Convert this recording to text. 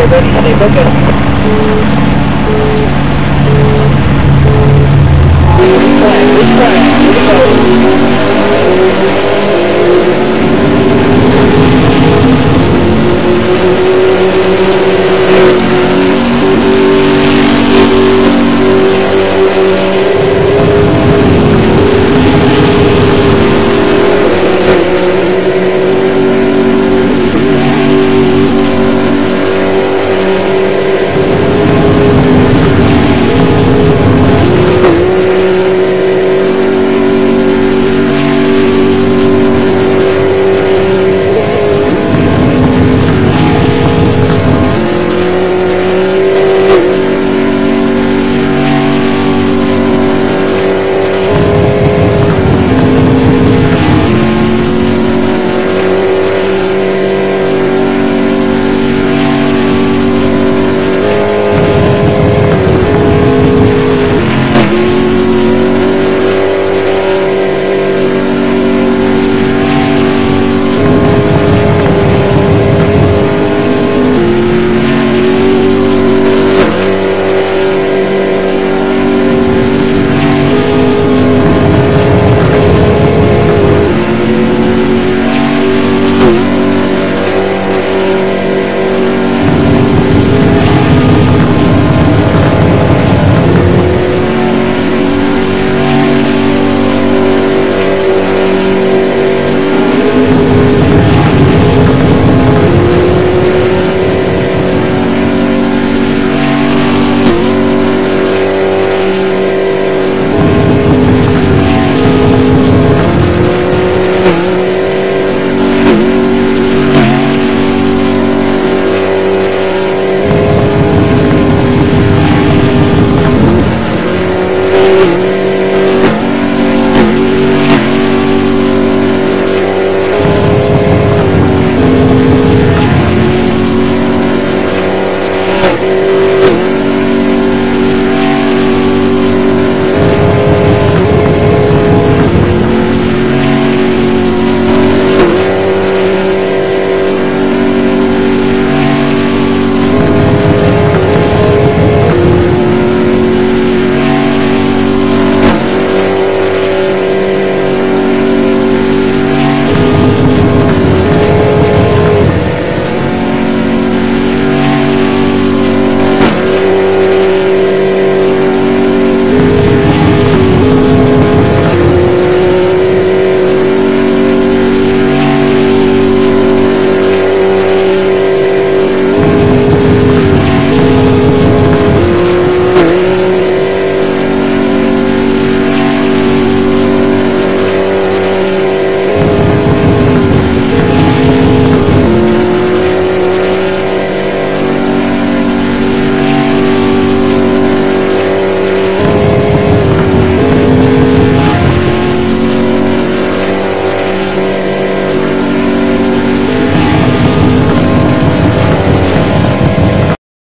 Jabal Halibaga